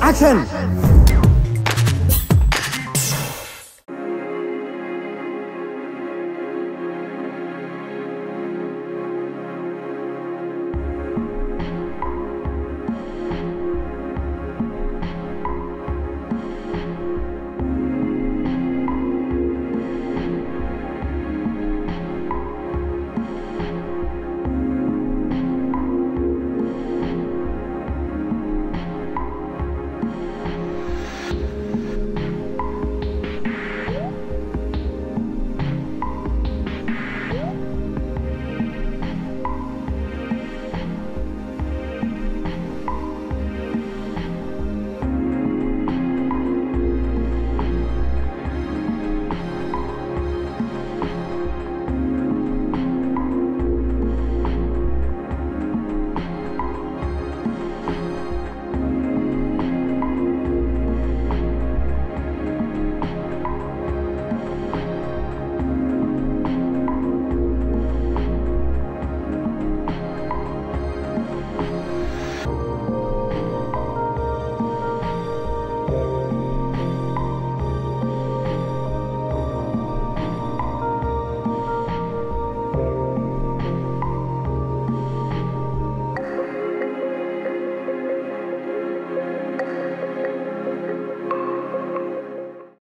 Action!